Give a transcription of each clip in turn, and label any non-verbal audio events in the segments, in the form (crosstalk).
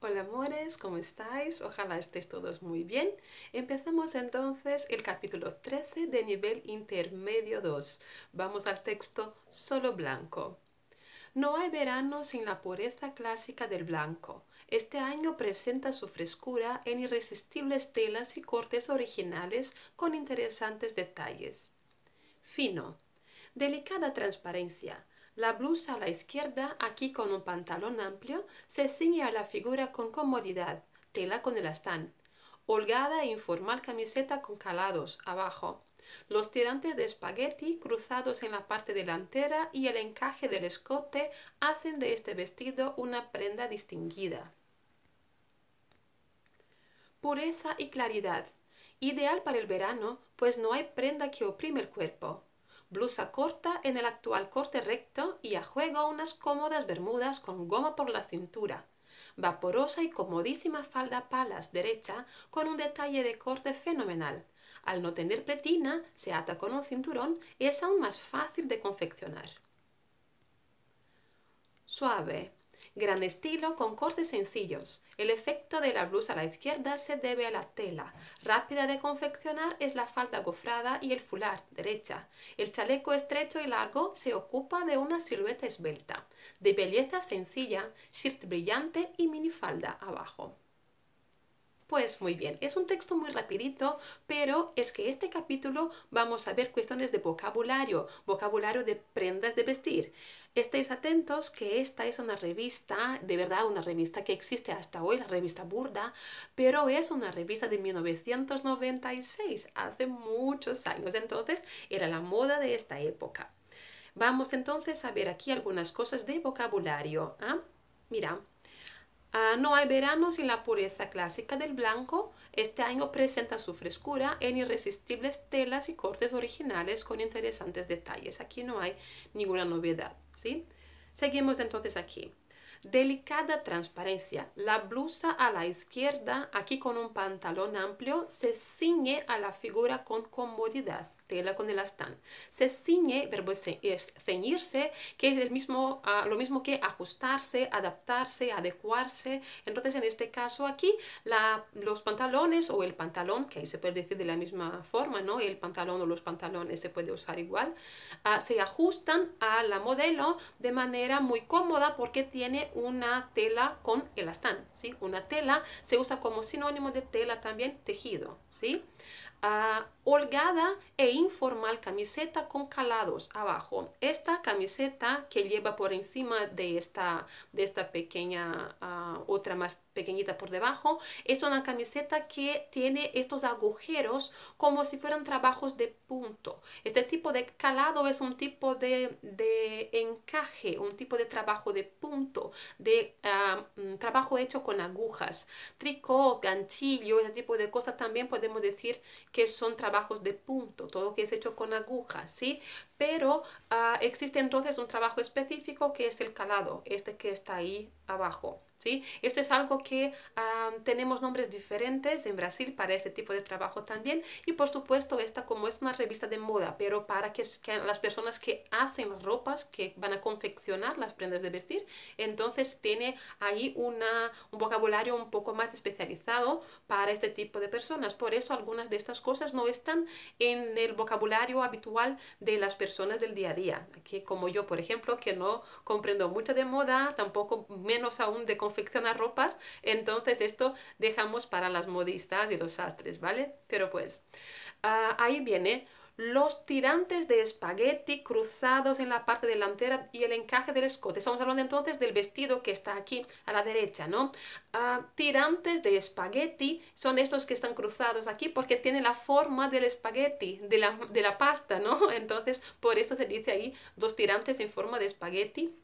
Hola amores, ¿cómo estáis? Ojalá estéis todos muy bien. Empezamos entonces el capítulo 13 de nivel intermedio 2. Vamos al texto solo blanco. No hay verano sin la pureza clásica del blanco. Este año presenta su frescura en irresistibles telas y cortes originales con interesantes detalles. Fino. Delicada transparencia la blusa a la izquierda, aquí con un pantalón amplio, se ciñe a la figura con comodidad, tela con elastán. Holgada e informal camiseta con calados, abajo. Los tirantes de espagueti cruzados en la parte delantera y el encaje del escote hacen de este vestido una prenda distinguida. Pureza y claridad. Ideal para el verano, pues no hay prenda que oprime el cuerpo blusa corta en el actual corte recto y a juego unas cómodas bermudas con goma por la cintura, vaporosa y comodísima falda palas derecha con un detalle de corte fenomenal. Al no tener pretina, se ata con un cinturón y es aún más fácil de confeccionar. Suave, Gran estilo con cortes sencillos. El efecto de la blusa a la izquierda se debe a la tela. Rápida de confeccionar es la falda gofrada y el fular, derecha. El chaleco estrecho y largo se ocupa de una silueta esbelta. De belleza sencilla, shirt brillante y minifalda abajo. Pues muy bien, es un texto muy rapidito, pero es que este capítulo vamos a ver cuestiones de vocabulario, vocabulario de prendas de vestir. Estéis atentos que esta es una revista, de verdad una revista que existe hasta hoy, la revista Burda, pero es una revista de 1996, hace muchos años, entonces era la moda de esta época. Vamos entonces a ver aquí algunas cosas de vocabulario. ¿ah? Mira, Ah, no hay verano sin la pureza clásica del blanco. Este año presenta su frescura en irresistibles telas y cortes originales con interesantes detalles. Aquí no hay ninguna novedad. ¿sí? Seguimos entonces aquí. Delicada transparencia. La blusa a la izquierda, aquí con un pantalón amplio, se ciñe a la figura con comodidad tela con elastán. Se ciñe, verbo es ceñirse, que es el mismo, ah, lo mismo que ajustarse, adaptarse, adecuarse. Entonces, en este caso aquí, la, los pantalones o el pantalón, que ahí se puede decir de la misma forma, ¿no? El pantalón o los pantalones se puede usar igual, ah, se ajustan a la modelo de manera muy cómoda porque tiene una tela con elastán, ¿sí? Una tela se usa como sinónimo de tela también tejido, ¿sí? Holgada e informal camiseta con calados abajo. Esta camiseta que lleva por encima de esta, de esta pequeña, ah, otra más pequeñita por debajo, es una camiseta que tiene estos agujeros como si fueran trabajos de punto. Este tipo de calado es un tipo de, de encaje, un tipo de trabajo de punto, de ah, mm, trabajo hecho con agujas, tricot, ganchillo, ese tipo de cosas también podemos decir que son trabajos de punto, todo que es hecho con agujas, ¿sí? Pero ah, existe entonces un trabajo específico que es el calado, este que está ahí abajo. ¿sí? Esto es algo que tenemos nombres diferentes en Brasil para este tipo de trabajo también y por supuesto esta como es una revista de moda, pero para que, las personas que hacen las ropas, que van a confeccionar las prendas de vestir, entonces tiene ahí una, un vocabulario un poco más especializado para este tipo de personas. Por eso algunas de estas cosas no están en el vocabulario habitual de las personas del día a día, que como yo, por ejemplo, que no comprendo mucho de moda, tampoco menos aún de confeccionar ropas, entonces esto dejamos para las modistas y los sastres, ¿vale? Pero pues ah, ahí viene los tirantes de espagueti cruzados en la parte delantera y el encaje del escote. Estamos hablando entonces del vestido que está aquí a la derecha, ¿no? Ah, tirantes de espagueti son estos que están cruzados aquí porque tienen la forma del espagueti, de la, de la pasta, ¿no? (laughs) Entonces, por eso se dice ahí dos tirantes en forma de espagueti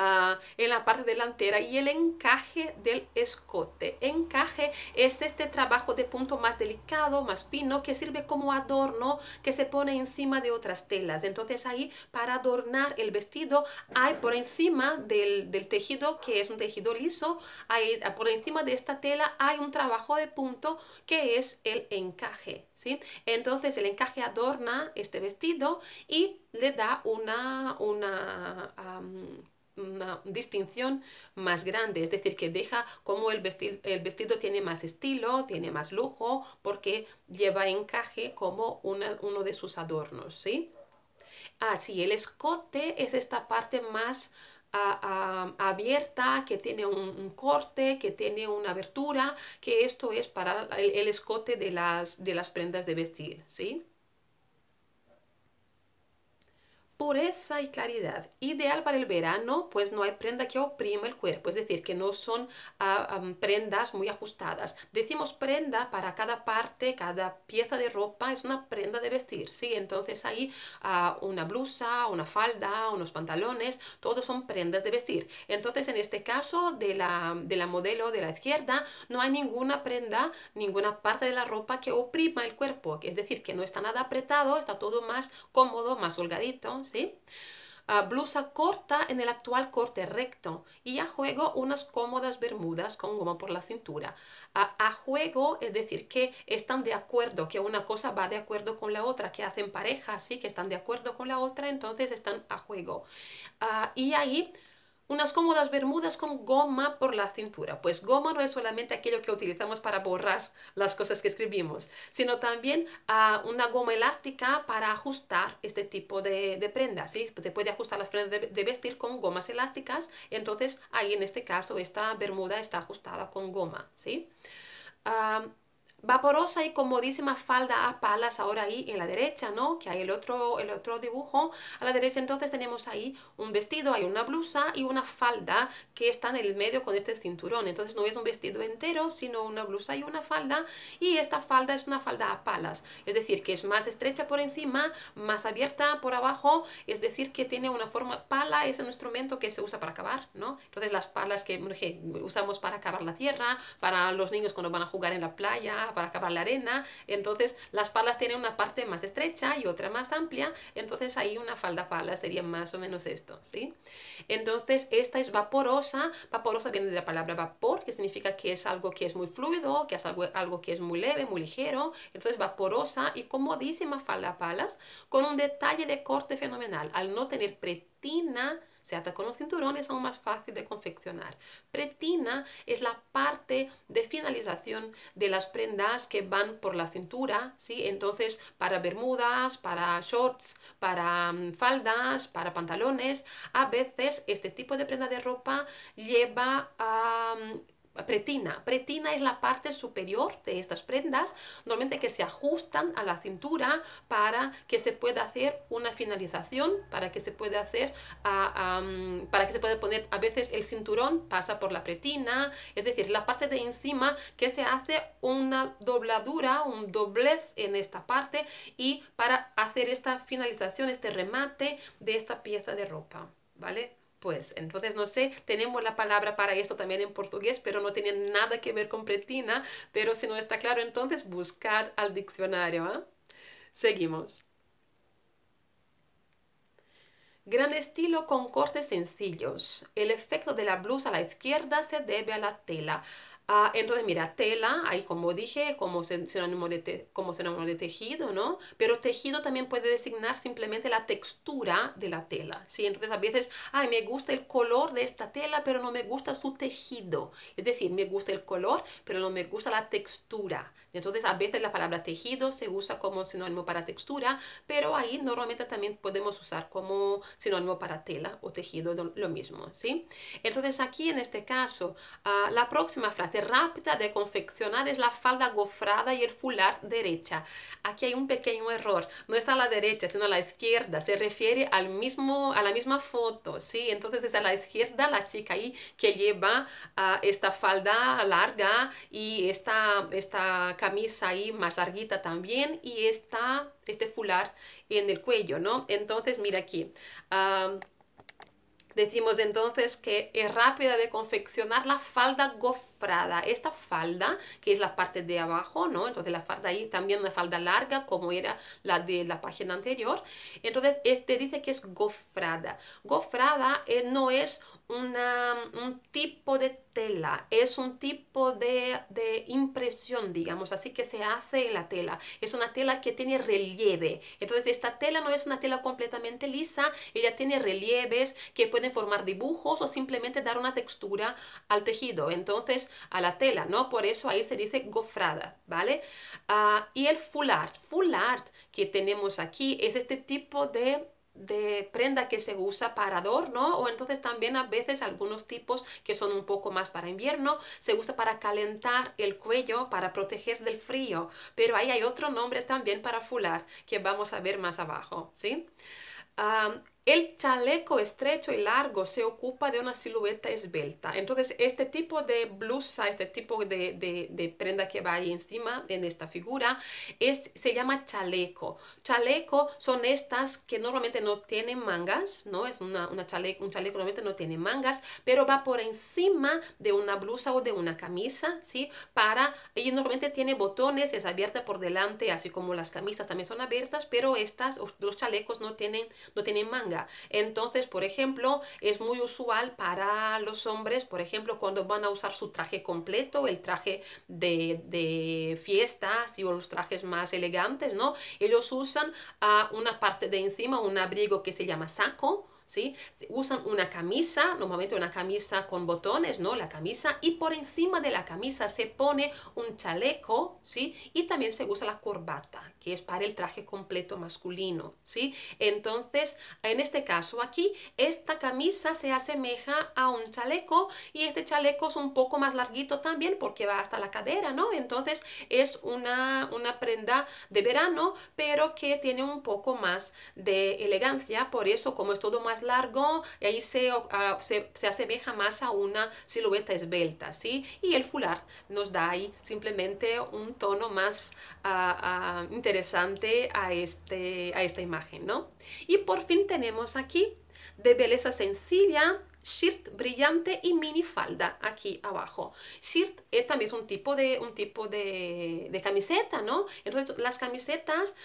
Ah, en la parte delantera y el encaje del escote. Encaje es este trabajo de punto más delicado, más fino, que sirve como adorno que se pone encima de otras telas. Entonces ahí para adornar el vestido hay por encima del, del tejido, que es un tejido liso, hay, por encima de esta tela hay un trabajo de punto que es el encaje. ¿sí? Entonces el encaje adorna este vestido y le da una... una una distinción más grande, es decir, que deja como el vestido, el vestido tiene más estilo, tiene más lujo, porque lleva encaje como uno de sus adornos, ¿sí? Ah, sí, el escote es esta parte más abierta, que tiene un, corte, que tiene una abertura, que esto es para el, escote de las, de las prendas de vestir, ¿sí? Pureza y claridad. Ideal para el verano, pues no hay prenda que oprima el cuerpo, es decir, que no son ah, prendas muy ajustadas. Decimos prenda para cada parte, cada pieza de ropa es una prenda de vestir, ¿sí? Entonces ahí una blusa, una falda, unos pantalones, todos son prendas de vestir. Entonces en este caso de la, de la modelo de la izquierda no hay ninguna prenda, ninguna parte de la ropa que oprima el cuerpo, es decir, que no está nada apretado, está todo más cómodo, más holgadito, Ah, blusa corta en el actual corte recto y a juego unas cómodas bermudas con goma por la cintura. a juego es decir que están de acuerdo, que una cosa va de acuerdo con la otra, que hacen pareja, ¿sí? que están de acuerdo con la otra, entonces están a juego. Ah, y ahí unas cómodas bermudas con goma por la cintura. Pues goma no es solamente aquello que utilizamos para borrar las cosas que escribimos, sino también ah, una goma elástica para ajustar este tipo de, prendas. ¿sí? Se puede ajustar las prendas de, vestir con gomas elásticas, entonces ahí en este caso esta bermuda está ajustada con goma. ¿sí? Ah, vaporosa y comodísima falda a palas ahora ahí en la derecha, ¿no? Que hay el otro, el otro dibujo. A la derecha entonces tenemos ahí un vestido, hay una blusa y una falda que está en el medio con este cinturón. Entonces no es un vestido entero, sino una blusa y una falda. Y esta falda es una falda a palas, es decir, que es más estrecha por encima, más abierta por abajo, es decir, que tiene una forma... Pala es un instrumento que se usa para cavar, ¿no? Entonces las palas que usamos para cavar la tierra, para los niños cuando van a jugar en la playa, para acabar la arena, entonces las palas tienen una parte más estrecha y otra más amplia, entonces ahí una falda pala sería más o menos esto, ¿sí? Entonces esta es vaporosa, vaporosa viene de la palabra vapor, que significa que es algo que es muy fluido, que es algo, algo que es muy leve, muy ligero, entonces vaporosa y comodísima falda palas, con un detalle de corte fenomenal, al no tener pretina, se ata con los cinturones, aún más fácil de confeccionar. Pretina es la parte de finalización de las prendas que van por la cintura, ¿sí? Entonces, para bermudas, para shorts, para mm, faldas, para pantalones, a veces este tipo de prenda de ropa lleva a pretina. Pretina es la parte superior de estas prendas, normalmente que se ajustan a la cintura para que se pueda hacer una finalización, para que se pueda hacer, para que se pueda poner, a veces el cinturón pasa por la pretina, es decir, la parte de encima que se hace una dobladura, un doblez en esta parte y para hacer esta finalización, este remate de esta pieza de ropa, ¿vale? Pues entonces no sé, tenemos la palabra para esto también en portugués, pero no tiene nada que ver con pretina, pero si no está claro entonces buscad al diccionario. ¿ah? Seguimos. Gran estilo con cortes sencillos. El efecto de la blusa a la izquierda se debe a la tela. Ah, entonces, mira, tela, ahí como dije, como sinónimo, de como sinónimo de tejido, ¿no? Pero tejido también puede designar simplemente la textura de la tela, ¿sí? Entonces, a veces, ay, me gusta el color de esta tela, pero no me gusta su tejido. Es decir, me gusta el color, pero no me gusta la textura. Entonces, a veces la palabra tejido se usa como sinónimo para textura, pero ahí normalmente también podemos usar como sinónimo para tela o tejido, lo mismo, ¿sí? Entonces, aquí en este caso, ah, la próxima frase, rápida de confeccionar es la falda gofrada y el fular derecha. Aquí hay un pequeño error, no está a la derecha, sino a la izquierda, se refiere al mismo, a la misma foto, ¿sí? Entonces es a la izquierda la chica ahí que lleva ah, esta falda larga y esta, esta camisa ahí más larguita también y esta, este fular en el cuello, ¿no? Entonces mira aquí. Ah, Decimos entonces que es rápida de confeccionar la falda gofrada. Esta falda, que es la parte de abajo, ¿no? Entonces la falda ahí también una falda larga como era la de la página anterior. Entonces este dice que es gofrada. Gofrada eh, no es un tipo de tela, es un tipo de, de, impresión, digamos, así que se hace en la tela. Es una tela que tiene relieve. Entonces, esta tela no es una tela completamente lisa, ella tiene relieves que pueden formar dibujos o simplemente dar una textura al tejido, entonces a la tela, ¿no? Por eso ahí se dice gofrada, ¿vale? Ah, y el full art, full art que tenemos aquí es este tipo de de prenda que se usa para adorno o entonces también a veces algunos tipos que son un poco más para invierno se usa para calentar el cuello para proteger del frío pero ahí hay otro nombre también para fular que vamos a ver más abajo ¿sí? El chaleco estrecho y largo se ocupa de una silueta esbelta. Entonces, este tipo de blusa, este tipo de, prenda que va ahí encima en esta figura, es, se llama chaleco. Chaleco son estas que normalmente no tienen mangas, ¿no? Es una, chaleco, un chaleco normalmente no tiene mangas, pero va por encima de una blusa o de una camisa, ¿sí? Para, y normalmente tiene botones, es abierta por delante, así como las camisas también son abiertas, pero estas, los chalecos no tienen, no tienen Entonces, por ejemplo, es muy usual para los hombres, por ejemplo, cuando van a usar su traje completo, el traje de, de fiestas y los trajes más elegantes, ¿no? Ellos usan a una parte de encima, un abrigo que se llama saco, ¿sí? Usan una camisa, normalmente una camisa con botones, ¿no? La camisa, y por encima de la camisa se pone un chaleco, ¿sí? Y también se usa la corbata, es para el traje completo masculino, ¿sí? Entonces, en este caso aquí, esta camisa se asemeja a un chaleco y este chaleco es un poco más larguito también porque va hasta la cadera, ¿no? Entonces, es una, una prenda de verano, pero que tiene un poco más de elegancia, por eso como es todo más largo ahí se, uh, se, se, asemeja más a una silueta esbelta, ¿sí? Y el fular nos da ahí simplemente un tono más uh, uh, interesante a, este, a esta imagen, ¿no? Y por fin tenemos aquí de belleza sencilla shirt brillante y minifalda aquí abajo. Shirt eh, también es un tipo de, un tipo de, de camiseta, ¿no? Entonces las camisetas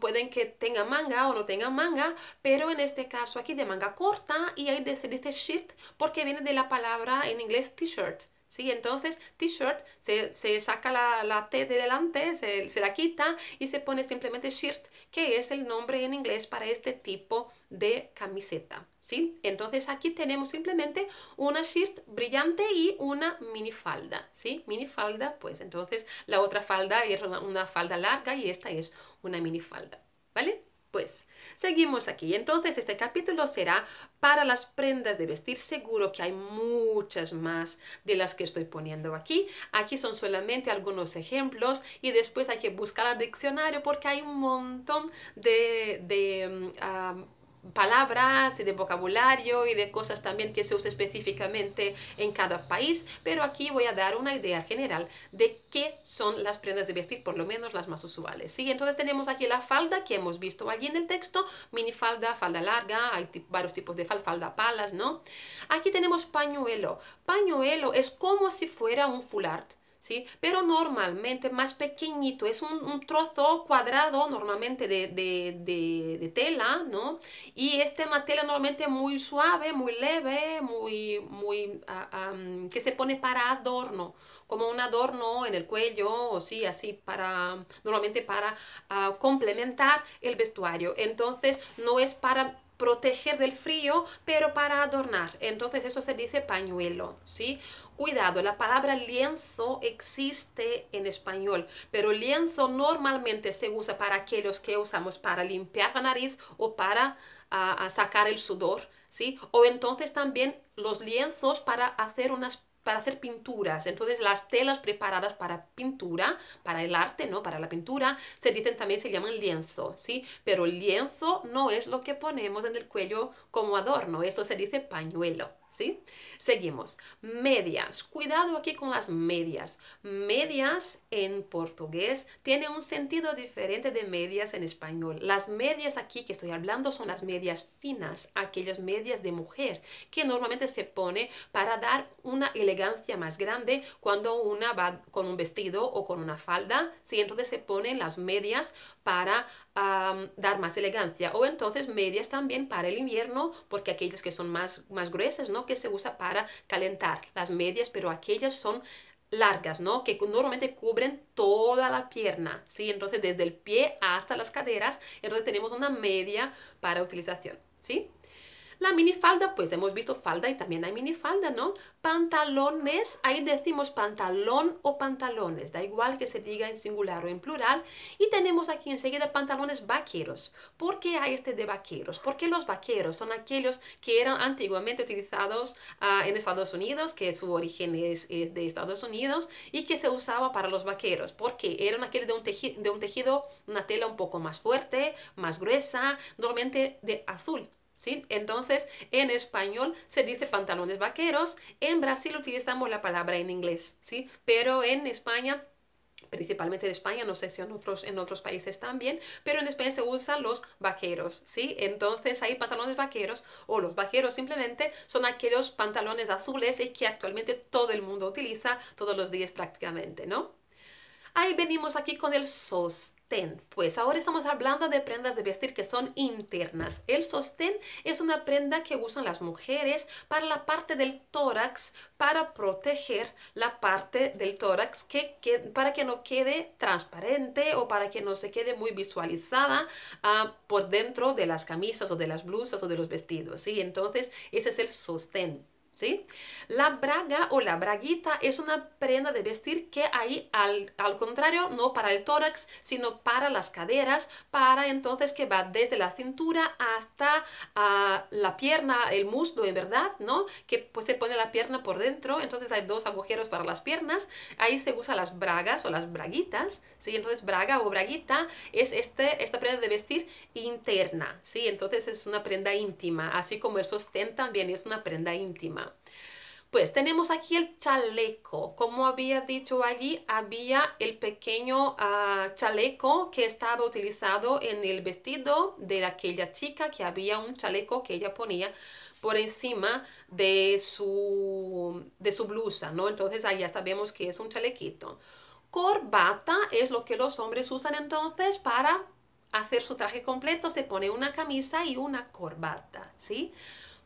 pueden que tengan manga o no tengan manga, pero en este caso aquí de manga corta y ahí se dice shirt porque viene de la palabra en inglés t-shirt. ¿Sí? Entonces, t-shirt, se, saca la, T de delante, se, se, la quita y se pone simplemente shirt, que es el nombre en inglés para este tipo de camiseta, ¿sí? Entonces, aquí tenemos simplemente una shirt brillante y una minifalda, ¿sí? Minifalda, pues entonces la otra falda es una falda larga y esta es una minifalda, ¿vale? Pues seguimos aquí. Entonces este capítulo será para las prendas de vestir. Seguro que hay muchas más de las que estoy poniendo aquí. Aquí son solamente algunos ejemplos y después hay que buscar el diccionario porque hay un montón de... de mm, palabras y de vocabulario y de cosas también que se usa específicamente en cada país, pero aquí voy a dar una idea general de qué son las prendas de vestir, por lo menos las más usuales. ¿sí? Entonces tenemos aquí la falda que hemos visto allí en el texto, mini falda, falda larga, hay varios tipos de falda, falda palas, ¿no? Aquí tenemos pañuelo. Pañuelo es como si fuera un foulard, ¿sí? Pero normalmente más pequeñito, es un, trozo cuadrado normalmente de, tela, ¿no? Y este es una tela normalmente muy suave, muy leve, muy, muy, ah, que se pone para adorno, como un adorno en el cuello, o sí, así, para, normalmente para ah, complementar el vestuario. Entonces, no es para proteger del frío, pero para adornar. Entonces eso se dice pañuelo, ¿sí? Cuidado, la palabra lienzo existe en español, pero lienzo normalmente se usa para aquellos que usamos para limpiar la nariz o para sacar el sudor, ¿sí? O entonces también los lienzos para hacer unas para hacer pinturas. Entonces las telas preparadas para pintura, para el arte, ¿no? Para la pintura, se dicen también, se llaman lienzo, ¿sí? Pero lienzo no es lo que ponemos en el cuello como adorno, eso se dice pañuelo. ¿Sí? Seguimos. Medias. Cuidado aquí con las medias. Medias en portugués tiene un sentido diferente de medias en español. Las medias aquí que estoy hablando son las medias finas, aquellas medias de mujer, que normalmente se pone para dar una elegancia más grande cuando una va con un vestido o con una falda. ¿sí? Entonces se ponen las medias para dar más elegancia. O entonces medias también para el invierno, porque aquellas que son más, más gruesas, ¿no? Que se usa para calentar las medias, pero aquellas son largas, ¿no? Que normalmente cubren toda la pierna, ¿sí? Entonces desde el pie hasta las caderas, entonces tenemos una media para utilización, ¿sí? La minifalda, pues hemos visto falda y también hay minifalda, ¿no? Pantalones, ahí decimos pantalón o pantalones, da igual que se diga en singular o en plural. Y tenemos aquí enseguida pantalones vaqueros. ¿Por qué hay este de vaqueros? Porque los vaqueros son aquellos que eran antiguamente utilizados ah, en Estados Unidos, que su origen es, de Estados Unidos, y que se usaba para los vaqueros. porque Eran aquellos de un, tejido, de un tejido, una tela un poco más fuerte, más gruesa, normalmente de azul ¿Sí? Entonces, en español se dice pantalones vaqueros, en Brasil utilizamos la palabra en inglés, ¿sí? Pero en España principalmente en España, no sé si en otros, en otros países también, pero en España se usan los vaqueros, ¿sí? Entonces hay pantalones vaqueros o los vaqueros simplemente son aquellos pantalones azules y que actualmente todo el mundo utiliza todos los días prácticamente, ¿no? Ahí venimos aquí con el pues ahora estamos hablando de prendas de vestir que son internas. El sostén es una prenda que usan las mujeres para la parte del tórax, para proteger la parte del tórax, que, para que no quede transparente o para que no se quede muy visualizada ah, por dentro de las camisas o de las blusas o de los vestidos. ¿sí? Entonces, ese es el sostén. La braga o la braguita es una prenda de vestir que hay al, contrario, no para el tórax, sino para las caderas, para entonces que va desde la cintura hasta ah, la pierna, el muslo, en verdad, ¿no? Que pues se pone la pierna por dentro, entonces hay dos agujeros para las piernas, ahí se usan las bragas o las braguitas, ¿sí? Entonces braga o braguita es este, esta prenda de vestir interna, ¿sí? Entonces es una prenda íntima, así como el sostén también es una prenda íntima. Pues tenemos aquí el chaleco. Como había dicho allí, había el pequeño ah, chaleco que estaba utilizado en el vestido de aquella chica, que había un chaleco que ella ponía por encima de su, de su blusa, ¿no? Entonces allá sabemos que es un chalequito. Corbata es lo que los hombres usan entonces para hacer su traje completo. Se pone una camisa y una corbata, ¿sí?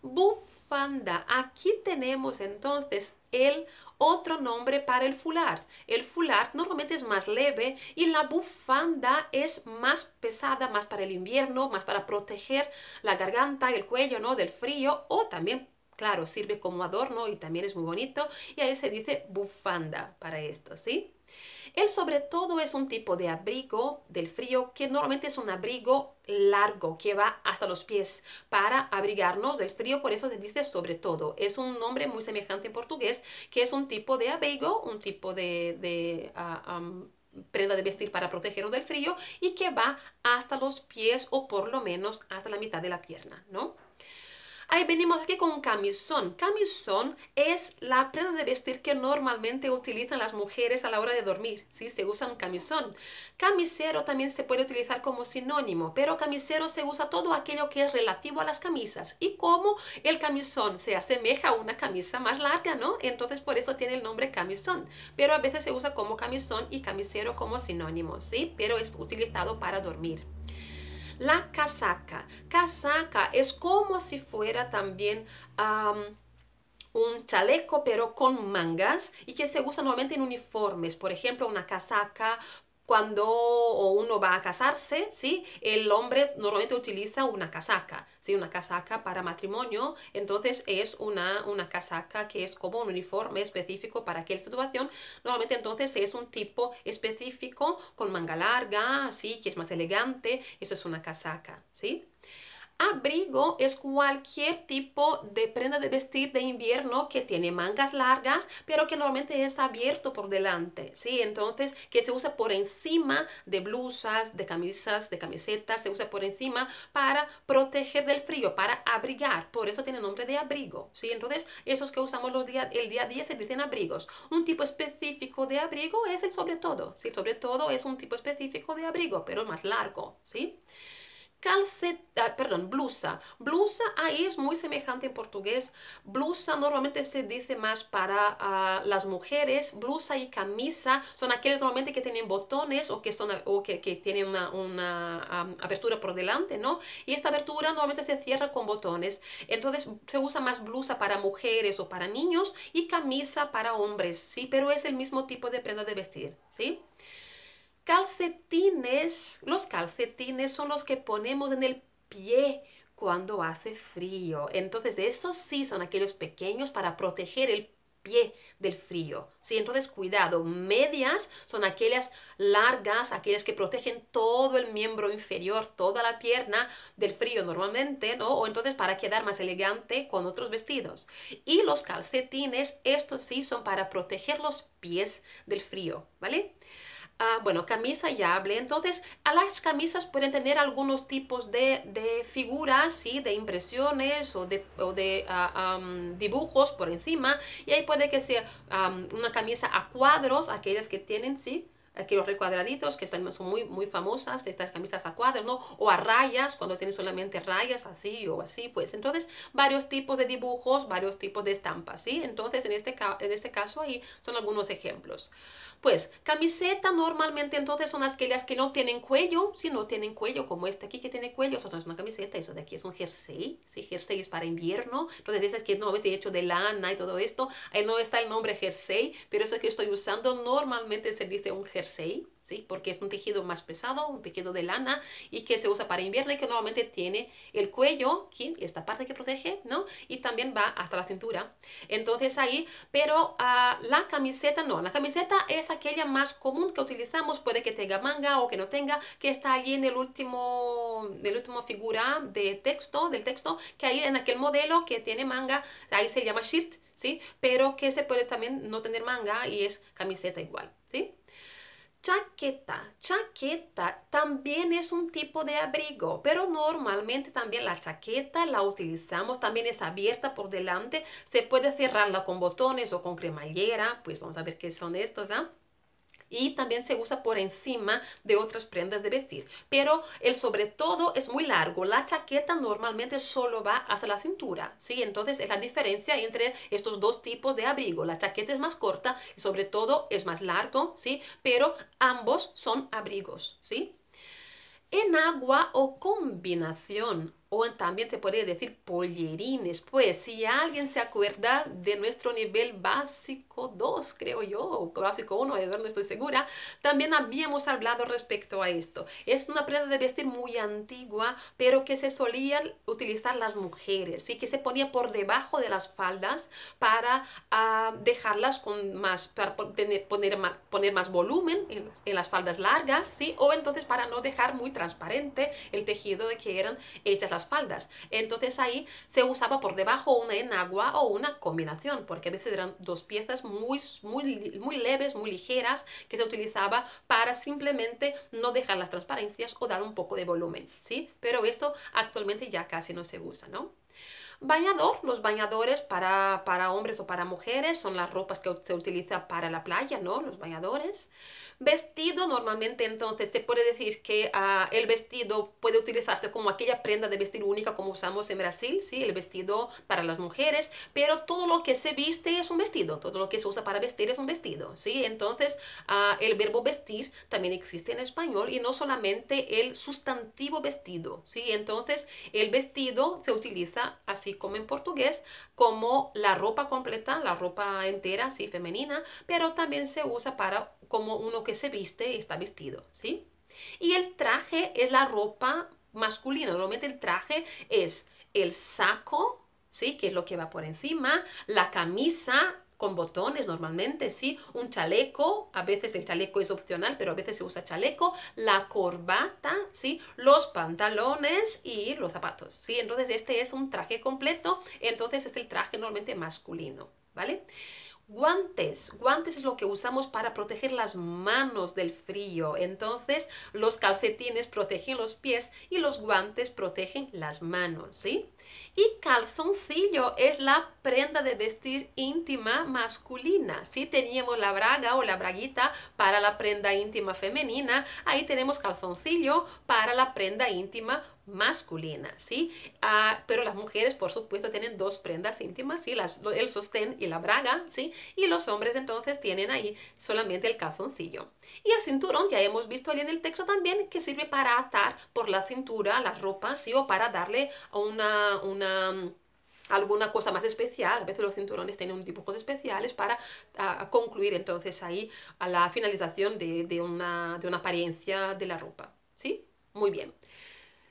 Bufanda. Aquí tenemos entonces el otro nombre para el fular. El fular normalmente es más leve y la bufanda es más pesada, más para el invierno, más para proteger la garganta, el cuello, ¿no? Del frío o también Claro, sirve como adorno y también es muy bonito. Y ahí se dice bufanda para esto, ¿sí? El sobre todo es un tipo de abrigo del frío que normalmente es un abrigo largo que va hasta los pies para abrigarnos del frío, por eso se dice sobre todo. Es un nombre muy semejante en portugués que es un tipo de abrigo, un tipo de, ah, prenda de vestir para protegernos del frío y que va hasta los pies o por lo menos hasta la mitad de la pierna, ¿no? Ahí venimos aquí con camisón. Camisón es la prenda de vestir que normalmente utilizan las mujeres a la hora de dormir. ¿sí? Se usa un camisón. Camisero también se puede utilizar como sinónimo, pero camisero se usa todo aquello que es relativo a las camisas. Y como el camisón se asemeja a una camisa más larga, ¿no? Entonces por eso tiene el nombre camisón. Pero a veces se usa como camisón y camisero como sinónimo, ¿sí? Pero es utilizado para dormir. La casaca. Casaca es como si fuera también... un chaleco pero con mangas y que se usa normalmente en uniformes, por ejemplo una casaca cuando uno va a casarse, ¿sí? El hombre normalmente utiliza una casaca, ¿sí? Una casaca para matrimonio, entonces es una, una casaca que es como un uniforme específico para aquella situación. Normalmente entonces es un tipo específico con manga larga, ¿sí? Que es más elegante, eso es una casaca, ¿sí? Abrigo es cualquier tipo de prenda de vestir de invierno que tiene mangas largas, pero que normalmente es abierto por delante, ¿sí? Entonces, que se usa por encima de blusas, de camisas, de camisetas, se usa por encima para proteger del frío, para abrigar, por eso tiene nombre de abrigo, ¿sí? Entonces, esos que usamos los día, el día a día se dicen abrigos. Un tipo específico de abrigo es el sobre todo, ¿sí? Sobre todo es un tipo específico de abrigo, pero más largo, ¿sí? Calceta, perdón, blusa. Blusa ahí es muy semejante en portugués. Blusa normalmente se dice más para ah, las mujeres. Blusa y camisa son aquellos normalmente que tienen botones o que, son, o que, tienen una, apertura por delante, ¿no? Y esta abertura normalmente se cierra con botones. Entonces se usa más blusa para mujeres o para niños y camisa para hombres, ¿sí? Pero es el mismo tipo de prenda de vestir, ¿sí? Calcetines, los calcetines son los que ponemos en el pie cuando hace frío. Entonces, esos sí son aquellos pequeños para proteger el pie del frío. ¿sí? Entonces, cuidado, medias son aquellas largas, aquellas que protegen todo el miembro inferior, toda la pierna del frío normalmente, ¿no? O entonces para quedar más elegante con otros vestidos. Y los calcetines, estos sí son para proteger los pies del frío, ¿vale? Ah, bueno, camisa ya hablé. Entonces, a las camisas pueden tener algunos tipos de, de figuras, ¿sí? de impresiones o de, o de ah, dibujos por encima. Y ahí puede que sea una camisa a cuadros, aquellas que tienen, ¿sí? Aquí los recuadraditos que son muy, muy famosas, estas camisas a cuadros, ¿no? O a rayas, cuando tienen solamente rayas así o así, pues entonces varios tipos de dibujos, varios tipos de estampas, ¿sí? Entonces en este, en este caso ahí son algunos ejemplos. Pues camiseta normalmente entonces son aquellas que no tienen cuello, si no tienen cuello, como esta aquí que tiene cuello, eso no es una camiseta, eso de aquí es un jersey, sí, jersey es para invierno, entonces esas que normalmente hecho de lana y todo esto, ahí no está el nombre jersey, pero eso que estoy usando normalmente se dice un jersey, ¿sí? Porque es un tejido más pesado, un tejido de lana y que se usa para invierno y que normalmente tiene el cuello, aquí, esta parte que protege, ¿no? Y también va hasta la cintura. Entonces ahí, pero uh, la camiseta no, la camiseta es aquella más común que utilizamos, puede que tenga manga o que no tenga, que está allí en el último, en último figura de texto, del texto, que ahí en aquel modelo que tiene manga, ahí se llama shirt, ¿sí? Pero que se puede también no tener manga y es camiseta igual, ¿sí? Chaqueta. Chaqueta también es un tipo de abrigo, pero normalmente también la chaqueta la utilizamos, también es abierta por delante, se puede cerrarla con botones o con cremallera, pues vamos a ver qué son estos, ¿ah? Y también se usa por encima de otras prendas de vestir. Pero el sobre todo es muy largo. La chaqueta normalmente solo va hasta la cintura, ¿sí? Entonces es la diferencia entre estos dos tipos de abrigo. La chaqueta es más corta y sobre todo es más largo, ¿sí? Pero ambos son abrigos, ¿sí? En agua o combinación o también se podría decir pollerines. Pues si alguien se acuerda de nuestro nivel básico 2, creo yo, o básico 1, no estoy segura, también habíamos hablado respecto a esto. Es una prenda de vestir muy antigua, pero que se solía utilizar las mujeres, ¿sí? que se ponía por debajo de las faldas para ah, dejarlas con más, para poner, más, poner más volumen en, en, las faldas largas, ¿sí? o entonces para no dejar muy transparente el tejido de que eran hechas las faldas. Entonces ahí se usaba por debajo una enagua o una combinación, porque a veces eran dos piezas muy, muy, muy leves, muy ligeras, que se utilizaba para simplemente no dejar las transparencias o dar un poco de volumen, ¿sí? Pero eso actualmente ya casi no se usa, ¿no? Bañador, los bañadores para, para hombres o para mujeres son las ropas que se utiliza para la playa, ¿no? Los bañadores. Vestido, normalmente entonces se puede decir que ah, el vestido puede utilizarse como aquella prenda de vestir única como usamos en Brasil, ¿sí? El vestido para las mujeres, pero todo lo que se viste es un vestido, todo lo que se usa para vestir es un vestido, ¿sí? Entonces, ah, el verbo vestir también existe en español y no solamente el sustantivo vestido, ¿sí? Entonces, el vestido se utiliza así como en portugués, como la ropa completa, la ropa entera, sí, femenina, pero también se usa para como uno que se viste está vestido, ¿sí? Y el traje es la ropa masculina. Normalmente el traje es el saco, ¿sí? Que es lo que va por encima, la camisa con botones normalmente, ¿sí? Un chaleco, a veces el chaleco es opcional, pero a veces se usa chaleco, la corbata, ¿sí? Los pantalones y los zapatos, ¿sí? Entonces este es un traje completo, entonces es el traje normalmente masculino, ¿vale? Guantes. Guantes es lo que usamos para proteger las manos del frío. Entonces, los calcetines protegen los pies y los guantes protegen las manos, ¿sí? Y calzoncillo es la prenda de vestir íntima masculina. Si teníamos la braga o la braguita para la prenda íntima femenina, ahí tenemos calzoncillo para la prenda íntima masculina, ¿sí? Ah, pero las mujeres, por supuesto, tienen dos prendas íntimas, ¿sí? Las, el sostén y la braga, ¿sí? Y los hombres entonces tienen ahí solamente el calzoncillo. Y el cinturón, ya hemos visto ahí en el texto también, que sirve para atar por la cintura las ropas, ¿sí? O para darle una... una alguna cosa más especial, a veces los cinturones tienen dibujos especiales para concluir entonces ahí a la finalización de, de, una, de una apariencia de la ropa, ¿sí? Muy bien.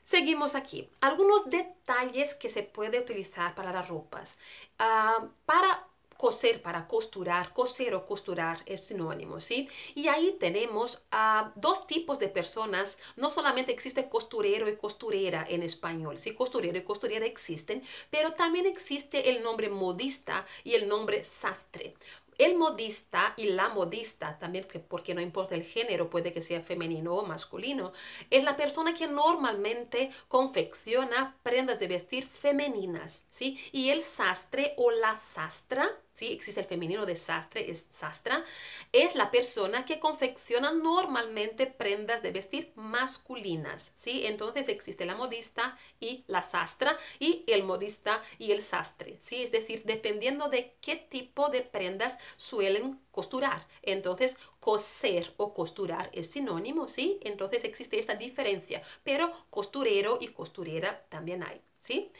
Seguimos aquí. Algunos detalles que se puede utilizar para las ropas. Ah, para coser, para costurar, coser o costurar es sinónimo, ¿sí? Y ahí tenemos dos tipos de personas. No solamente existe costurero y costurera en español, sí, costurero y costurera existen, pero también existe el nombre modista y el nombre sastre. El modista y la modista, también porque no importa el género, puede que sea femenino o masculino, es la persona que normalmente confecciona prendas de vestir femeninas, ¿sí? Y el sastre o la sastra ¿sí? existe el femenino de sastre, es sastra, es la persona que confecciona normalmente prendas de vestir masculinas, ¿sí? Entonces existe la modista y la sastra y el modista y el sastre, ¿sí? Es decir, dependiendo de qué tipo de prendas suelen costurar. Entonces, coser o costurar es sinónimo, ¿sí? Entonces existe esta diferencia, pero costurero y costurera también hay, ¿sí?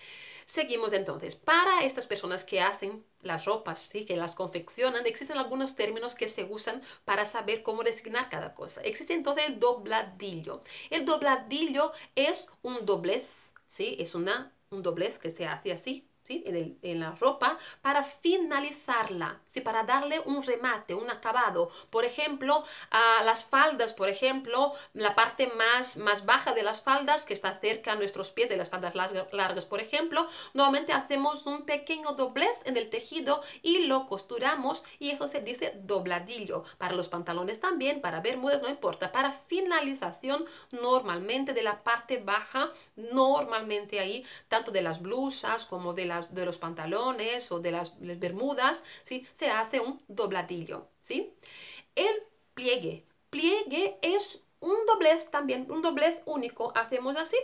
Seguimos entonces. Para estas personas que hacen las ropas, ¿sí? que las confeccionan, existen algunos términos que se usan para saber cómo designar cada cosa. Existe entonces el dobladillo. El dobladillo es un doblez, ¿sí? es una, un doblez que se hace así, en, la ropa para finalizarla, ¿sí? para darle un remate, un acabado. Por ejemplo, a las faldas, por ejemplo, la parte más, más baja de las faldas que está cerca a nuestros pies de las faldas largas, por ejemplo, normalmente hacemos un pequeño doblez en el tejido y lo costuramos y eso se dice dobladillo. Para los pantalones también, para bermudas no importa. Para finalización normalmente de la parte baja, normalmente ahí, tanto de las blusas como de de los pantalones o de las, bermudas, ¿sí? se hace un dobladillo. ¿sí? El pliegue. Pliegue es un doblez también, un doblez único. Hacemos así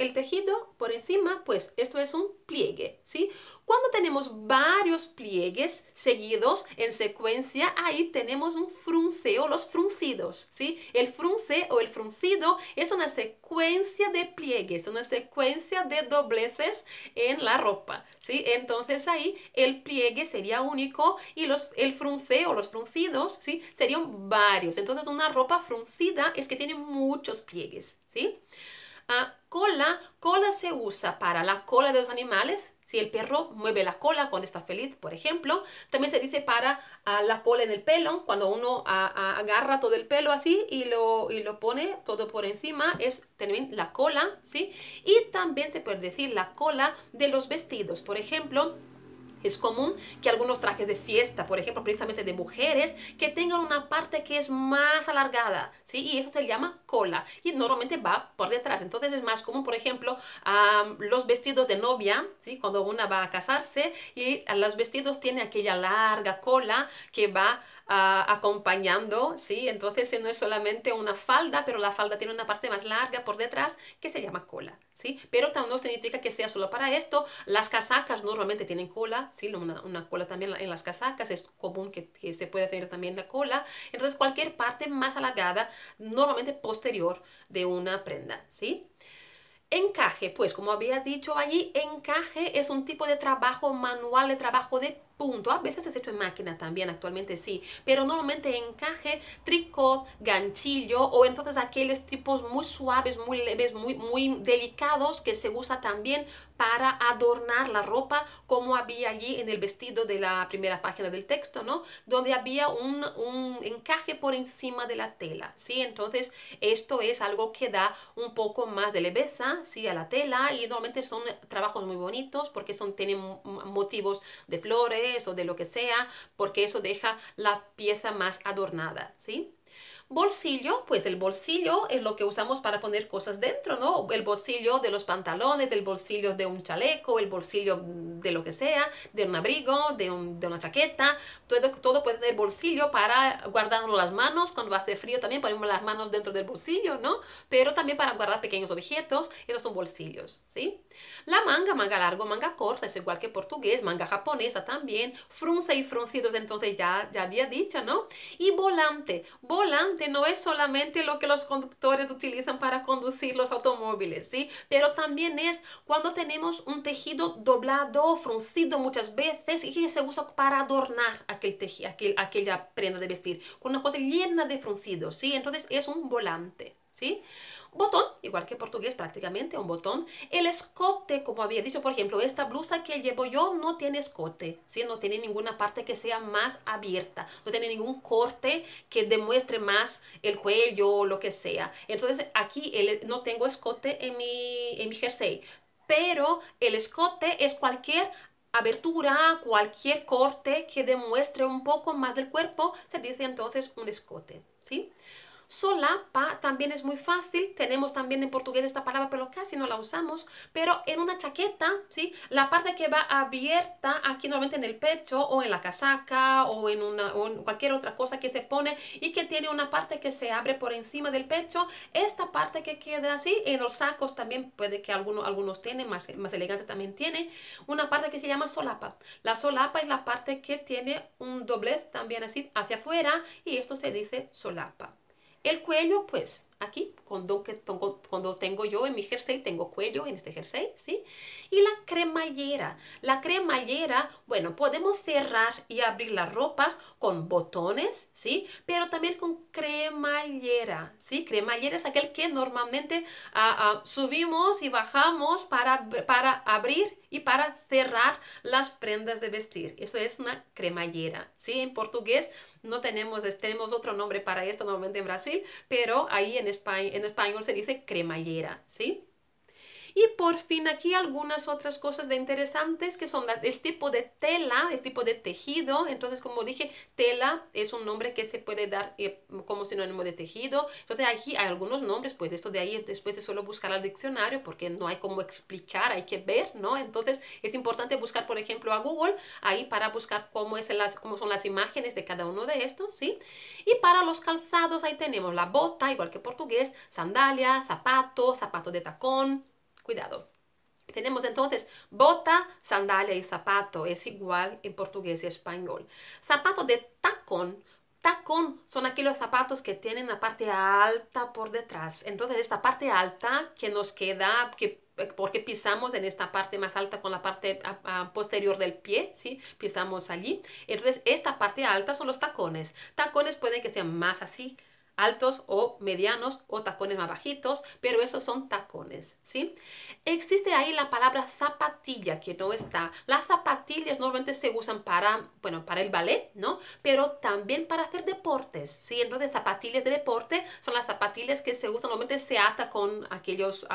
el tejido por encima, pues esto es un pliegue, ¿sí? Cuando tenemos varios pliegues seguidos en secuencia, ahí tenemos un frunceo, los fruncidos, ¿sí? El frunce o el fruncido es una secuencia de pliegues, una secuencia de dobleces en la ropa, ¿sí? Entonces ahí el pliegue sería único y los, el frunceo, los fruncidos, ¿sí? Serían varios. Entonces una ropa fruncida es que tiene muchos pliegues, ¿sí? Cola, cola se usa para la cola de los animales. Si el perro mueve la cola cuando está feliz, por ejemplo. También se dice para la cola en el pelo, cuando uno agarra todo el pelo así y lo, y lo pone todo por encima, es también la cola, ¿sí? Y también se puede decir la cola de los vestidos. Por ejemplo, es común que algunos trajes de fiesta, por ejemplo, precisamente de mujeres, que tengan una parte que es más alargada, ¿sí? Y eso se llama cola y normalmente va por detrás. Entonces es más común, por ejemplo, los vestidos de novia, ¿sí? Cuando una va a casarse y los vestidos tienen aquella larga cola que va acompañando, ¿sí? Entonces no es solamente una falda, pero la falda tiene una parte más larga por detrás que se llama cola, ¿sí? Pero no significa que sea solo para esto. Las casacas normalmente tienen cola, ¿sí? Una, una cola también en las casacas, es común que, que, se pueda tener también la cola. Entonces cualquier parte más alargada, normalmente posterior de una prenda, ¿sí? Encaje, pues como había dicho allí, encaje es un tipo de trabajo manual, de trabajo de punto. A veces es hecho en máquina también, actualmente sí, pero normalmente encaje, tricot, ganchillo o entonces aquellos tipos muy suaves, muy leves, muy, muy delicados que se usa también para adornar la ropa como había allí en el vestido de la primera página del texto, ¿no? Donde había un, un encaje por encima de la tela, ¿sí? Entonces esto es algo que da un poco más de leveza, ¿sí? A la tela y normalmente son trabajos muy bonitos porque son, tienen motivos de flores, o de lo que sea, porque eso deja la pieza más adornada, ¿sí? Bolsillo, pues el bolsillo es lo que usamos para poner cosas dentro, ¿no? El bolsillo de los pantalones, el bolsillo de un chaleco, el bolsillo de lo que sea, de un abrigo, de, una chaqueta, todo, todo puede tener bolsillo para guardar las manos, cuando hace frío también ponemos las manos dentro del bolsillo, ¿no? Pero también para guardar pequeños objetos, esos son bolsillos, ¿sí? La manga, manga largo, manga corta, es igual que portugués, manga japonesa también, frunce y fruncidos, entonces ya, ya había dicho, ¿no? Y volante, volante no es solamente lo que los conductores utilizan para conducir los automóviles, ¿sí? Pero también es cuando tenemos un tejido doblado, fruncido muchas veces y que se usa para adornar aquel tejido, aquella prenda de vestir, con una cosa llena de fruncidos, ¿sí? Entonces es un volante, ¿sí? Botón, igual que portugués prácticamente, un botón. El escote, como había dicho, por ejemplo, esta blusa que llevo yo no tiene escote, ¿sí? No tiene ninguna parte que sea más abierta, no tiene ningún corte que demuestre más el cuello o lo que sea. Entonces aquí no tengo escote en mi, en mi jersey, pero el escote es cualquier abertura, cualquier corte que demuestre un poco más del cuerpo, se dice entonces un escote, ¿sí? Solapa también es muy fácil, tenemos también en portugués esta palabra, pero casi no la usamos, pero en una chaqueta, ¿sí? La parte que va abierta aquí normalmente en el pecho o en la casaca o en, una, cualquier otra cosa que se pone y que tiene una parte que se abre por encima del pecho, esta parte que queda así, en los sacos también puede que algunos, algunos tienen, más, más elegante también tiene, una parte que se llama solapa. La solapa es la parte que tiene un doblez también así hacia afuera y esto se dice solapa. El cuello, pues aquí, cuando, tengo yo en mi jersey, tengo cuello en este jersey, ¿sí? Y la cremallera. La cremallera, bueno, podemos cerrar y abrir las ropas con botones, ¿sí? Pero también con cremallera, ¿sí? Cremallera es aquel que normalmente ah, ah, subimos y bajamos para, para abrir y para cerrar las prendas de vestir. Eso es una cremallera, ¿sí? En portugués no tenemos, tenemos otro nombre para esto normalmente en Brasil, pero ahí en, español, en español se dice cremallera, ¿sí? Y por fin aquí algunas otras cosas de interesantes que son el tipo de tela, el tipo de tejido. Entonces, como dije, tela es un nombre que se puede dar eh, como sinónimo de tejido. Entonces, aquí hay algunos nombres, pues esto de ahí después de solo buscar al diccionario porque no hay como explicar, hay que ver, ¿no? Entonces, es importante buscar, por ejemplo, a Google ahí para buscar cómo, es las, cómo son las imágenes de cada uno de estos, ¿sí? Y para los calzados, ahí tenemos la bota, igual que portugués, sandalia, zapato, zapato de tacón, Cuidado. Tenemos entonces bota, sandalia y zapato. Es igual en portugués y español. Zapato de tacón. Tacón son aquellos zapatos que tienen la parte alta por detrás. Entonces esta parte alta que nos queda, que porque pisamos en esta parte más alta con la parte posterior del pie, ¿sí? Pisamos allí. Entonces, esta parte alta son los tacones. Tacones pueden que sean más así, altos o medianos o tacones más bajitos, pero esos son tacones, ¿sí? Existe ahí la palabra zapatilla que no está. Las zapatillas normalmente se usan para, bueno, para el ballet, ¿no? Pero también para hacer deportes, ¿sí? Entonces zapatillas de deporte son las zapatillas que se usan, normalmente se ata con aquellos...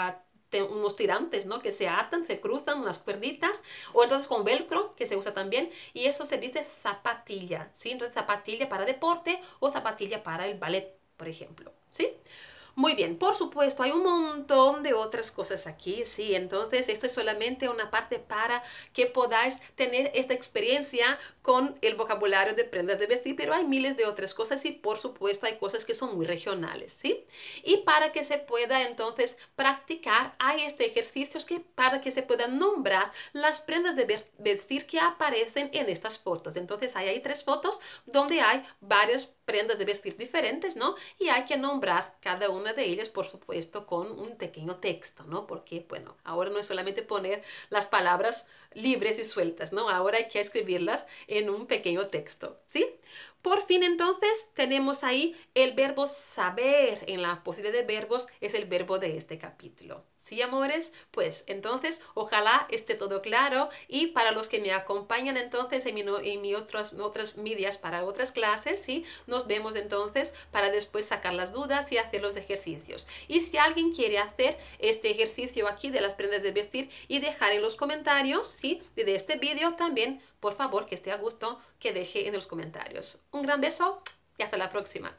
Unos tirantes, ¿no? Que se atan, se cruzan unas cuerditas, o entonces con velcro, que se usa también, y eso se dice zapatilla, ¿sí? Entonces zapatilla para deporte o zapatilla para el ballet, por ejemplo, ¿sí? Muy bien, por supuesto, hay un montón de otras cosas aquí, sí, entonces esto es solamente una parte para que podáis tener esta experiencia con el vocabulario de prendas de vestir, pero hay miles de otras cosas y por supuesto hay cosas que son muy regionales, ¿sí? Y para que se pueda entonces practicar, hay este ejercicios que para que se puedan nombrar las prendas de vestir que aparecen en estas fotos. Entonces hay tres fotos donde hay varias prendas de vestir diferentes, ¿no? Y hay que nombrar cada una de ellas, por supuesto, con un pequeño texto, ¿no? Porque, bueno, ahora no es solamente poner las palabras libres y sueltas, ¿no? Ahora hay que escribirlas un pequeño texto, ¿sí? Por fin entonces tenemos ahí el verbo saber. En la posibilidad de verbos es el verbo de este capítulo. ¿Sí, amores? Pues entonces ojalá esté todo claro y para los que me acompañan entonces en, mi, en mi otras, otras medias para otras clases, ¿sí? Nos vemos entonces para después sacar las dudas y hacer los ejercicios. Y si alguien quiere hacer este ejercicio aquí de las prendas de vestir y dejar en los comentarios, ¿sí? De este vídeo también, por favor, que esté a gusto, que deje en los comentarios. Un gran beso y hasta la próxima.